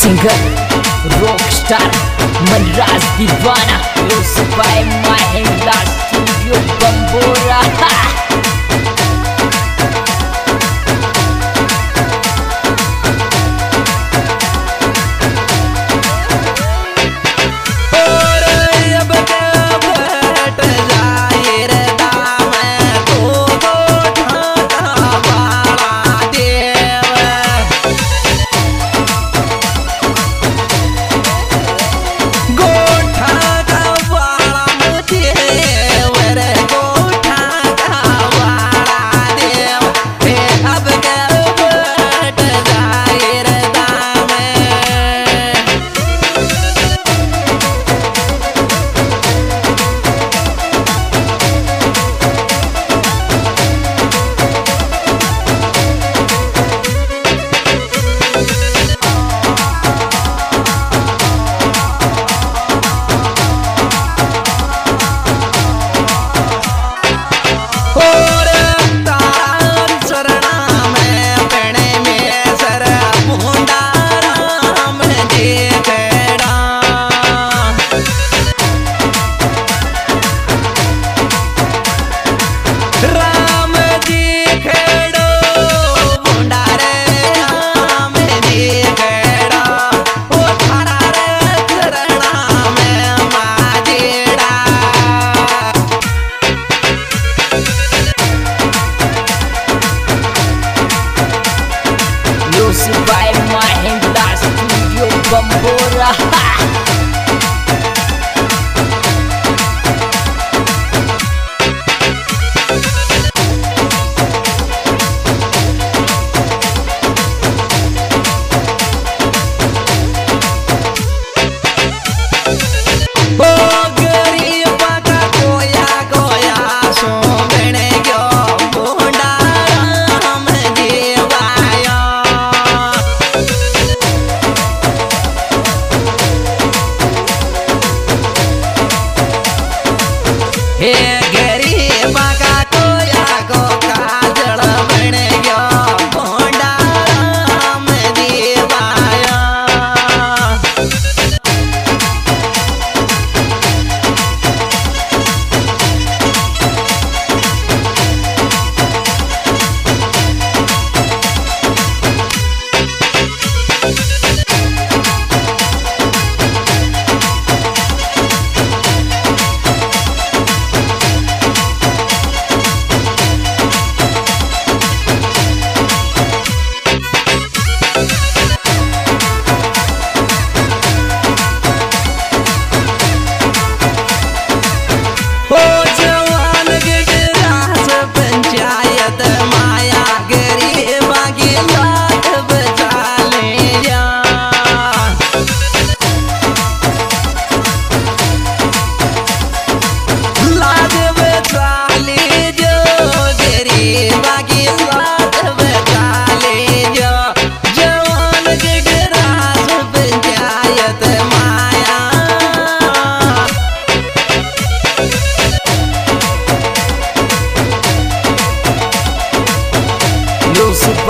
singer rock star Manraj Deewana by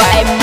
Prem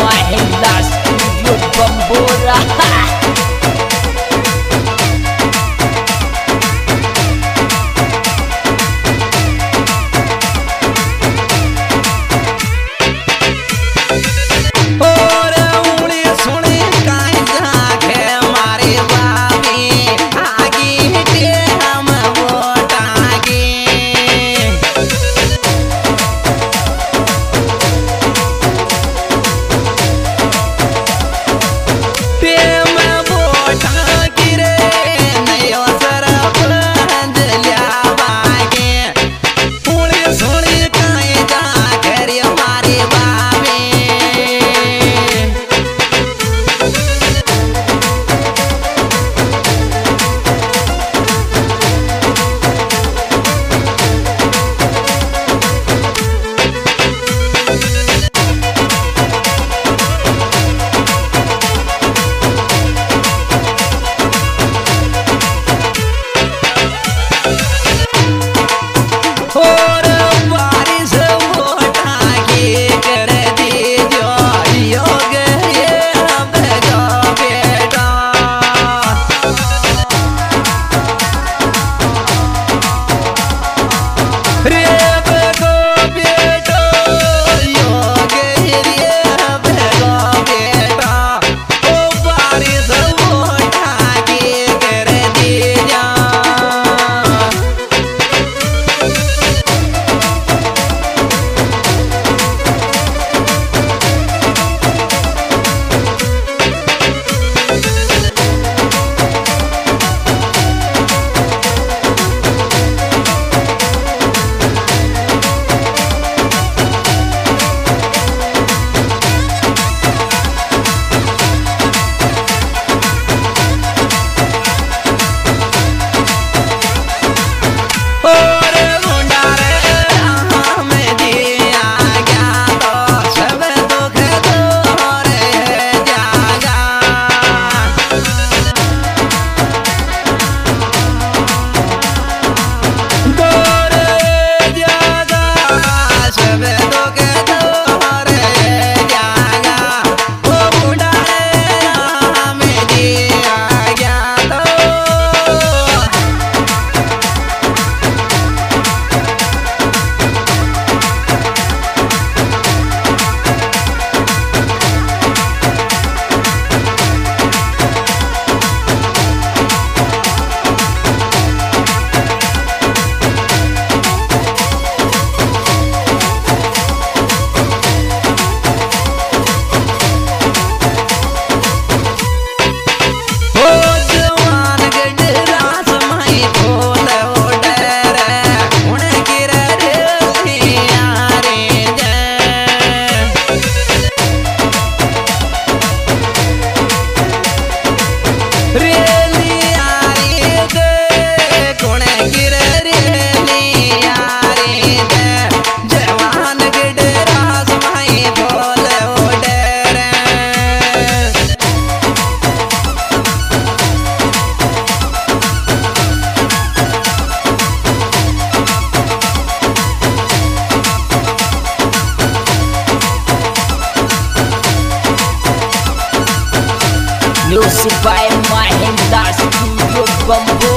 Music by Mahendra Studio Bambora Deewana